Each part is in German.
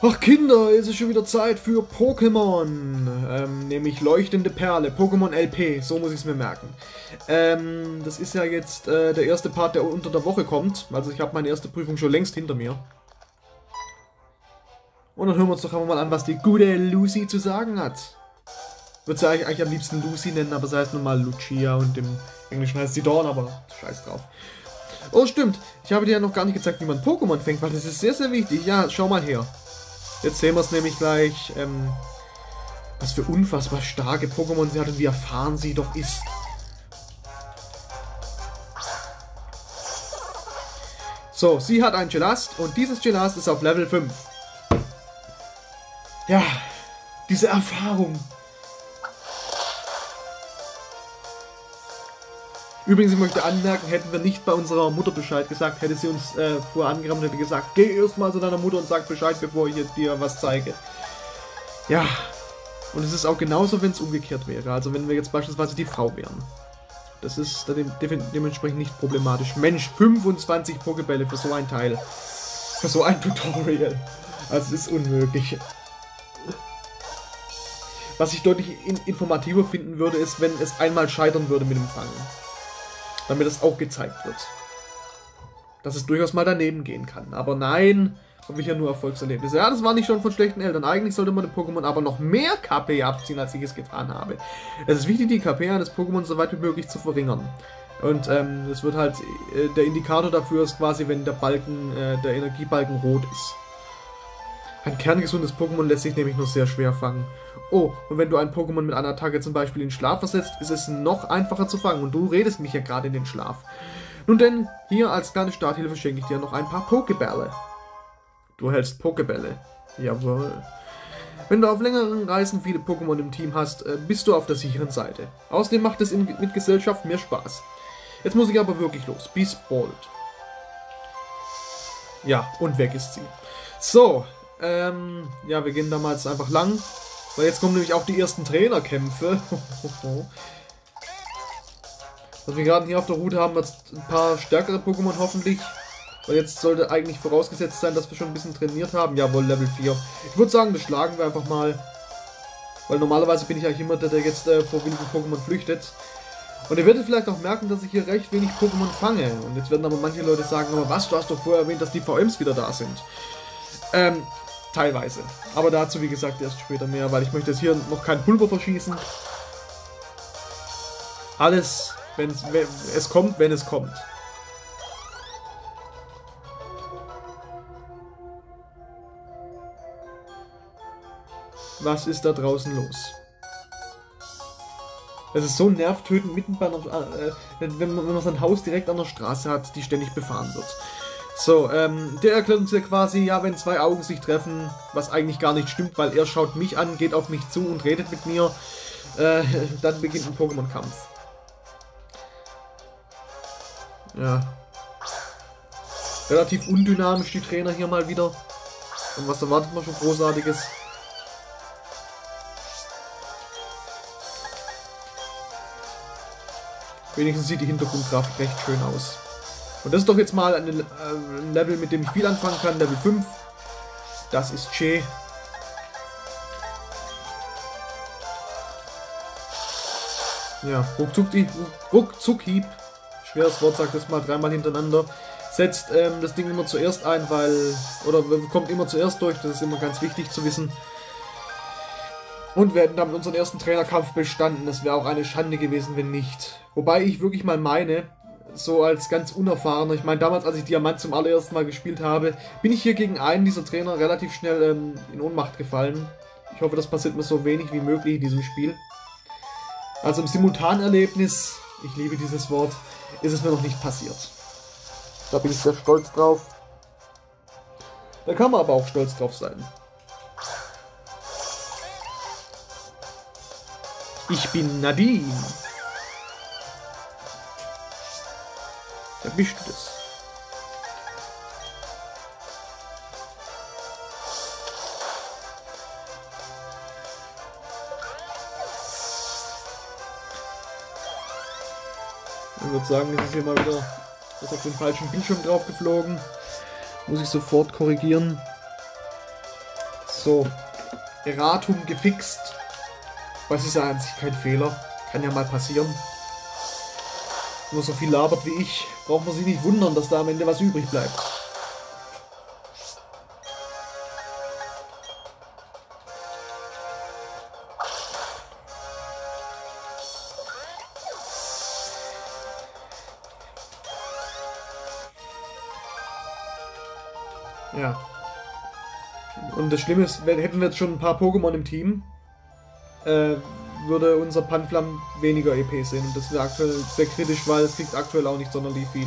Ach Kinder, es ist schon wieder Zeit für Pokémon. Ähm, nämlich leuchtende Perle, Pokémon LP, so muss ich es mir merken. Ähm, das ist ja jetzt äh, der erste Part, der unter der Woche kommt. Also ich habe meine erste Prüfung schon längst hinter mir. Und dann hören wir uns doch einfach mal an, was die gute Lucy zu sagen hat. Würde sie eigentlich, am liebsten Lucy nennen, aber sie heißt nun mal Lucia und im Englischen heißt sie Dawn, aber scheiß drauf. Oh, stimmt. Ich habe dir ja noch gar nicht gezeigt, wie man Pokémon fängt, weil das ist sehr, sehr wichtig. Ja, schau mal her. Jetzt sehen wir es nämlich gleich, ähm, was für unfassbar starke Pokémon sie hat und wie erfahren sie doch ist. So, sie hat ein Gelast und dieses Gelast ist auf Level 5. Ja, diese Erfahrung. Übrigens, ich möchte anmerken, hätten wir nicht bei unserer Mutter Bescheid gesagt, hätte sie uns äh, vorher und hätte gesagt, geh erstmal zu deiner Mutter und sag Bescheid, bevor ich dir was zeige. Ja, und es ist auch genauso, wenn es umgekehrt wäre. Also wenn wir jetzt beispielsweise die Frau wären. Das ist dementsprechend nicht problematisch. Mensch, 25 Pokebälle für so ein Teil. Für so ein Tutorial. Also es ist unmöglich. Was ich deutlich informativer finden würde, ist, wenn es einmal scheitern würde mit dem Fangen damit es auch gezeigt wird. Dass es durchaus mal daneben gehen kann. Aber nein, habe ich ja nur Erfolgserlebnisse. Ja, das war nicht schon von schlechten Eltern. Eigentlich sollte man dem Pokémon aber noch mehr KP abziehen, als ich es getan habe. Es ist wichtig, die KP eines Pokémon so weit wie möglich zu verringern. Und ähm, das wird halt, äh, der Indikator dafür ist quasi, wenn der Balken, äh, der Energiebalken rot ist. Ein kerngesundes Pokémon lässt sich nämlich nur sehr schwer fangen. Oh, und wenn du ein Pokémon mit einer Attacke zum Beispiel in Schlaf versetzt, ist es noch einfacher zu fangen und du redest mich ja gerade in den Schlaf. Nun denn, hier als kleine Starthilfe schenke ich dir noch ein paar Pokebälle. Du hältst Pokebälle. Jawohl. Wenn du auf längeren Reisen viele Pokémon im Team hast, äh, bist du auf der sicheren Seite. Außerdem macht es mit Gesellschaft mehr Spaß. Jetzt muss ich aber wirklich los. Be spoiled. Ja, und weg ist sie. So, ähm, ja, wir gehen damals einfach lang. Weil jetzt kommen nämlich auch die ersten Trainerkämpfe. Was wir gerade hier auf der Route haben, jetzt ein paar stärkere Pokémon hoffentlich. Weil jetzt sollte eigentlich vorausgesetzt sein, dass wir schon ein bisschen trainiert haben. Jawohl, Level 4. Ich würde sagen, das schlagen wir einfach mal. Weil normalerweise bin ich eigentlich immer der, der jetzt äh, vor wenigen Pokémon flüchtet. Und ihr werdet vielleicht auch merken, dass ich hier recht wenig Pokémon fange. Und jetzt werden aber manche Leute sagen, aber was, du hast doch vorher erwähnt, dass die VMs wieder da sind. Ähm, Teilweise. Aber dazu, wie gesagt, erst später mehr, weil ich möchte jetzt hier noch kein Pulver verschießen. Alles, wenn es kommt, wenn es kommt. Was ist da draußen los? Es ist so nervtötend mitten bei einer, äh, wenn, man, wenn man sein Haus direkt an der Straße hat, die ständig befahren wird. So, ähm, der erklärt uns ja quasi, ja, wenn zwei Augen sich treffen, was eigentlich gar nicht stimmt, weil er schaut mich an, geht auf mich zu und redet mit mir, äh, dann beginnt ein Pokémon-Kampf. Ja. Relativ undynamisch die Trainer hier mal wieder. Und was erwartet man schon Großartiges? Wenigstens sieht die Hintergrundgrafik recht schön aus. Und das ist doch jetzt mal ein, äh, ein Level, mit dem ich viel anfangen kann. Level 5. Das ist Che. Ja, Ruckzuck-Hieb. Ruckzuck Schweres Wort, sagt das mal dreimal hintereinander. Setzt ähm, das Ding immer zuerst ein, weil. Oder kommt immer zuerst durch, das ist immer ganz wichtig zu wissen. Und wir hätten damit unseren ersten Trainerkampf bestanden. Das wäre auch eine Schande gewesen, wenn nicht. Wobei ich wirklich mal meine, so als ganz unerfahrener. Ich meine, damals, als ich Diamant zum allerersten Mal gespielt habe, bin ich hier gegen einen dieser Trainer relativ schnell ähm, in Ohnmacht gefallen. Ich hoffe, das passiert mir so wenig wie möglich in diesem Spiel. Also im Simultanerlebnis, ich liebe dieses Wort, ist es mir noch nicht passiert. Da bin ich sehr stolz drauf. Da kann man aber auch stolz drauf sein. Ich bin Nadine. Erwischt es. Ich würde sagen, es ist hier mal wieder das auf den falschen Bildschirm drauf geflogen. Muss ich sofort korrigieren. So. Erratum gefixt. Was ist ja an sich kein Fehler. Kann ja mal passieren. Nur so viel labert wie ich, braucht man sich nicht wundern, dass da am Ende was übrig bleibt. Ja. Und das Schlimme ist, hätten wir jetzt schon ein paar Pokémon im Team, äh, würde unser Panflam weniger EP sehen. Und das wäre aktuell sehr kritisch, weil es kriegt aktuell auch nicht sonderlich viel.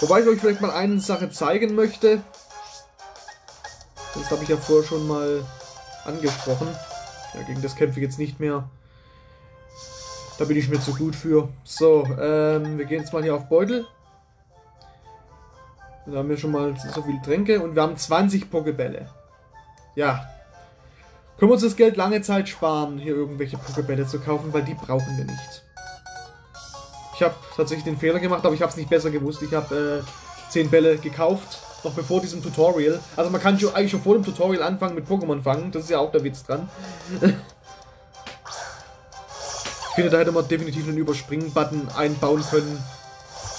Wobei ich euch vielleicht mal eine Sache zeigen möchte. Das habe ich ja vorher schon mal angesprochen. Ja, gegen das kämpfe ich jetzt nicht mehr. Da bin ich mir zu gut für. So, ähm, wir gehen jetzt mal hier auf Beutel. Da haben wir schon mal so viel Tränke und wir haben 20 Pokebälle. Ja. Können wir uns das Geld lange Zeit sparen, hier irgendwelche Pokebälle zu kaufen, weil die brauchen wir nicht. Ich habe tatsächlich den Fehler gemacht, aber ich habe es nicht besser gewusst. Ich habe äh, 10 Bälle gekauft, noch bevor diesem Tutorial. Also man kann schon, eigentlich schon vor dem Tutorial anfangen mit Pokémon fangen. Das ist ja auch der Witz dran. ich finde, da hätte man definitiv einen Überspringen-Button einbauen können.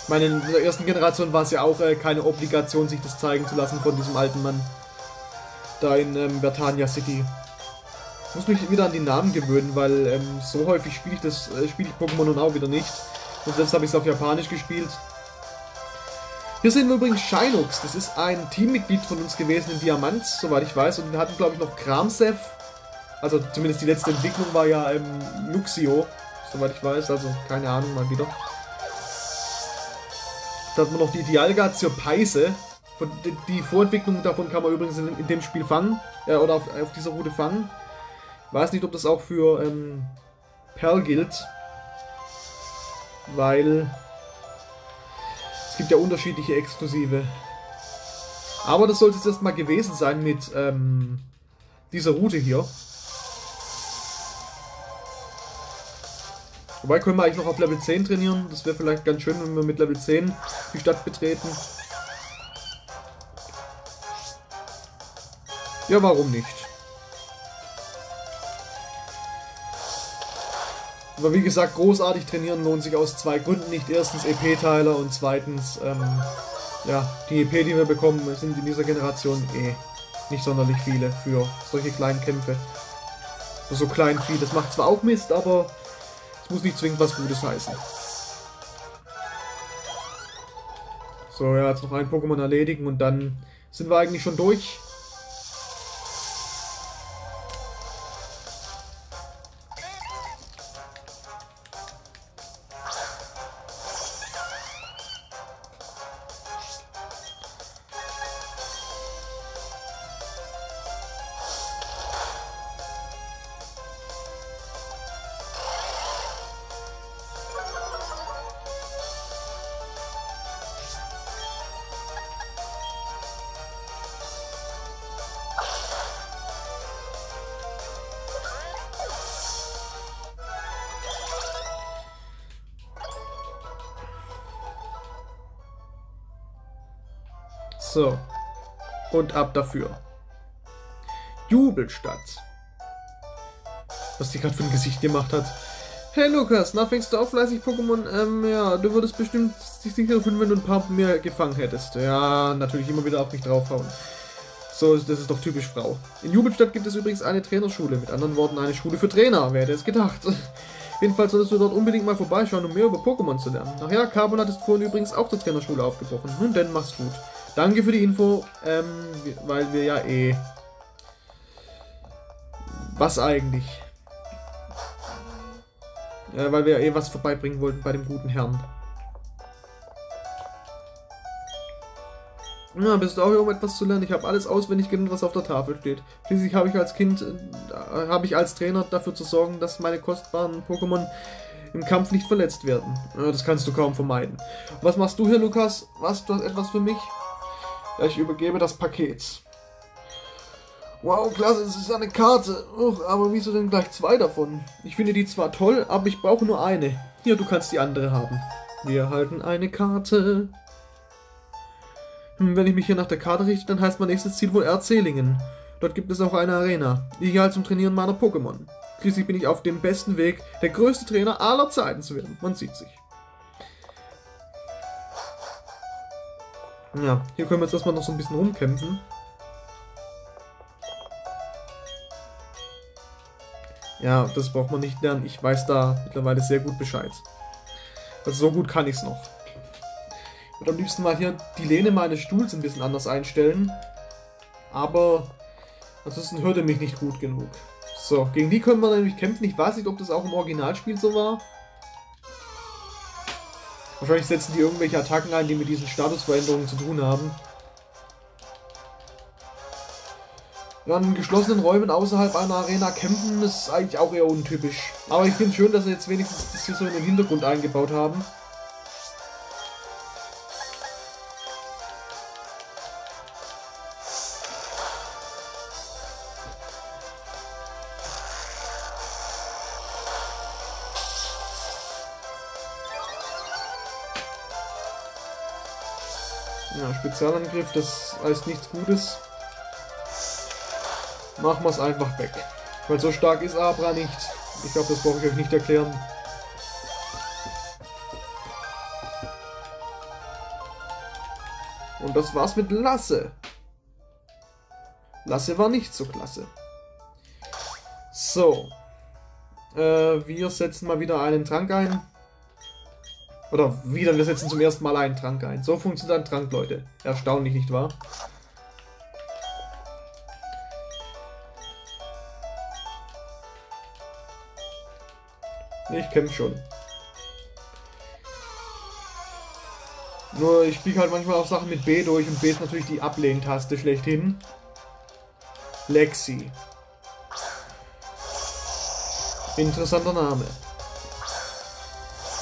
Meine, in der ersten Generation war es ja auch äh, keine Obligation, sich das zeigen zu lassen von diesem alten Mann. Da in ähm, Vertania City. Ich muss mich wieder an die Namen gewöhnen, weil ähm, so häufig spiele ich das, äh, spiele ich Pokémon nun auch wieder nicht. Und selbst habe ich es auf Japanisch gespielt. Hier sehen wir übrigens Shinux. Das ist ein Teammitglied von uns gewesen in Diamant, soweit ich weiß. Und wir hatten, glaube ich, noch Kramsev. Also zumindest die letzte Entwicklung war ja ähm, Luxio, soweit ich weiß. Also keine Ahnung, mal wieder. Da hat man noch die Dialga zur Peise. Die, Vorentwicklung davon kann man übrigens in, in dem Spiel fangen. Äh, oder auf, auf, dieser Route fangen. Weiß nicht, ob das auch für ähm, Perl gilt. Weil es gibt ja unterschiedliche Exklusive. Aber das sollte es erstmal gewesen sein mit ähm, dieser Route hier. Wobei können wir eigentlich noch auf Level 10 trainieren. Das wäre vielleicht ganz schön, wenn wir mit Level 10 die Stadt betreten. Ja, warum nicht? Aber wie gesagt, großartig trainieren lohnt sich aus zwei Gründen nicht. Erstens EP-Teiler und zweitens, ähm, ja, die EP, die wir bekommen, sind in dieser Generation eh nicht sonderlich viele für solche kleinen Kämpfe. Für so klein Vieh. Das macht zwar auch Mist, aber es muss nicht zwingend was Gutes heißen. So, ja, jetzt noch ein Pokémon erledigen und dann sind wir eigentlich schon durch. So. Und ab dafür. Jubelstadt. Was die gerade für ein Gesicht gemacht hat. Hey Lukas, na fängst du auch fleißig Pokémon? Ähm, ja, du würdest bestimmt sich sicher fühlen, wenn du ein paar mehr gefangen hättest. Ja, natürlich immer wieder auf mich draufhauen. So, das ist doch typisch Frau. In Jubelstadt gibt es übrigens eine Trainerschule. Mit anderen Worten, eine Schule für Trainer. Wer hätte es gedacht? Jedenfalls solltest du dort unbedingt mal vorbeischauen, um mehr über Pokémon zu lernen. Ach ja, Carbon hat es vorhin übrigens auch zur Trainerschule aufgebrochen. Nun denn, mach's gut. Danke für die Info, ähm, weil wir ja eh... Was eigentlich? Äh, weil wir ja eh was vorbeibringen wollten bei dem guten Herrn. Ja, bist du auch hier, um etwas zu lernen? Ich habe alles auswendig gelernt, was auf der Tafel steht. Schließlich habe ich als Kind, äh, habe ich als Trainer dafür zu sorgen, dass meine kostbaren Pokémon im Kampf nicht verletzt werden. Ja, das kannst du kaum vermeiden. Was machst du hier, Lukas? Was, du hast etwas für mich? Ich übergebe das Paket. Wow, klasse, es ist eine Karte. Uch, aber wieso denn gleich zwei davon? Ich finde die zwar toll, aber ich brauche nur eine. Hier, du kannst die andere haben. Wir erhalten eine Karte. Hm, wenn ich mich hier nach der Karte richte, dann heißt mein nächstes Ziel wohl Erzählingen. Dort gibt es auch eine Arena, ideal zum Trainieren meiner Pokémon. Schließlich bin ich auf dem besten Weg, der größte Trainer aller Zeiten zu werden. Man sieht sich. Ja, hier können wir jetzt erstmal noch so ein bisschen rumkämpfen. Ja, das braucht man nicht lernen. Ich weiß da mittlerweile sehr gut Bescheid. Also so gut kann ich es noch. Ich würde am liebsten mal hier die Lehne meines Stuhls ein bisschen anders einstellen. Aber ansonsten hört er mich nicht gut genug. So, gegen die können wir nämlich kämpfen. Ich weiß nicht, ob das auch im Originalspiel so war. Wahrscheinlich setzen die irgendwelche Attacken ein, die mit diesen Statusveränderungen zu tun haben. Ja, in geschlossenen Räumen außerhalb einer Arena kämpfen ist eigentlich auch eher untypisch. Aber ich finde es schön, dass sie jetzt wenigstens das hier so in den Hintergrund eingebaut haben. Ja, Spezialangriff, das heißt nichts Gutes. Machen wir es einfach weg. Weil so stark ist Abra nicht. Ich glaube, das brauche ich euch nicht erklären. Und das war's mit Lasse. Lasse war nicht so klasse. So. Äh, wir setzen mal wieder einen Trank ein. Oder wieder, wir setzen zum ersten Mal einen Trank ein. So funktioniert ein Trank, Leute. Erstaunlich, nicht wahr? Ich kämpfe schon. Nur ich spiele halt manchmal auch Sachen mit B durch und B ist natürlich die Ablehntaste schlechthin. Lexi. Interessanter Name.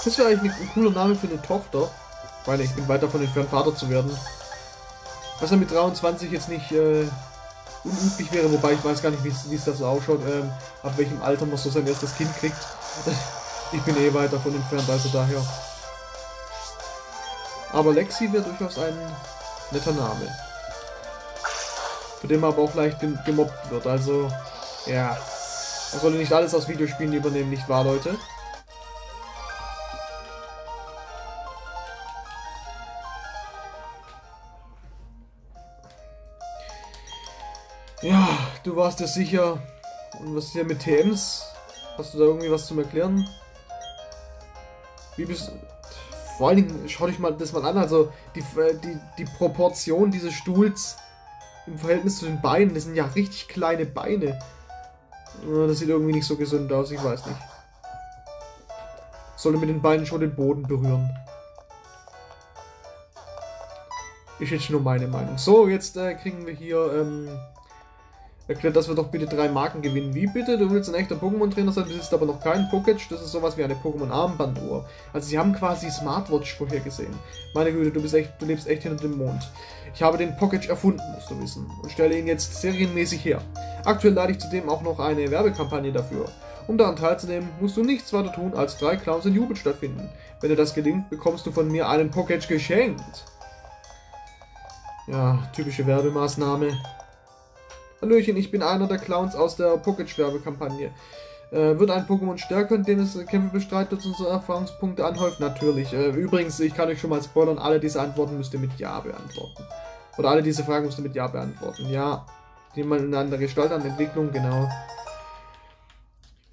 Das wäre eigentlich ein cooler Name für eine Tochter. Weil ich bin weit davon entfernt, Vater zu werden. Was ja mit 23 jetzt nicht äh, unüblich wäre, wobei ich weiß gar nicht, wie es da so ausschaut, ähm, ab welchem Alter man so sein erstes Kind kriegt. ich bin eh weit davon entfernt, also daher. Aber Lexi wäre durchaus ein netter Name. Für den man aber auch leicht gemobbt wird, also ja. Man sollte nicht alles aus Videospielen übernehmen, nicht wahr, Leute? Du warst dir sicher. Und was ist hier mit TMs? Hast du da irgendwie was zum Erklären? Wie bist Vor allen Dingen, schau dich mal das mal an, also die, äh, die, die Proportion dieses Stuhls im Verhältnis zu den Beinen, das sind ja richtig kleine Beine. Das sieht irgendwie nicht so gesund aus, ich weiß nicht. Sollte mit den Beinen schon den Boden berühren. Ist jetzt nur meine Meinung. So, jetzt äh, kriegen wir hier ähm, Erklärt, dass wir doch bitte drei Marken gewinnen. Wie bitte? Du willst ein echter Pokémon-Trainer sein, besitzt aber noch keinen Poketch. Das ist sowas wie eine Pokémon-Armbanduhr. Also sie haben quasi Smartwatch vorhergesehen. Meine Güte, du bist echt, du lebst echt hinter dem Mond. Ich habe den Poketch erfunden, musst du wissen, und stelle ihn jetzt serienmäßig her. Aktuell leite ich zudem auch noch eine Werbekampagne dafür. Um daran teilzunehmen, musst du nichts weiter tun, als drei Clowns in Jubel stattfinden. Wenn dir das gelingt, bekommst du von mir einen Poketch geschenkt. Ja, typische Werbemaßnahme. Hallöchen, ich bin einer der Clowns aus der Pocket-Werbekampagne. Äh, wird ein Pokémon stärker, indem es Kämpfe bestreitet und so Erfahrungspunkte anhäuft? Natürlich. Äh, übrigens, ich kann euch schon mal spoilern, alle diese Antworten müsst ihr mit Ja beantworten. Oder alle diese Fragen müsst ihr mit Ja beantworten. Ja. Die mal in einer Gestalt an Entwicklung, genau.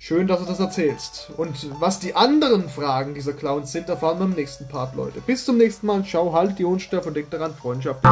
Schön, dass du das erzählst. Und was die anderen Fragen dieser Clowns sind, erfahren wir im nächsten Part, Leute. Bis zum nächsten Mal. Ciao, halt die Unsterf und denkt daran, Freundschaft.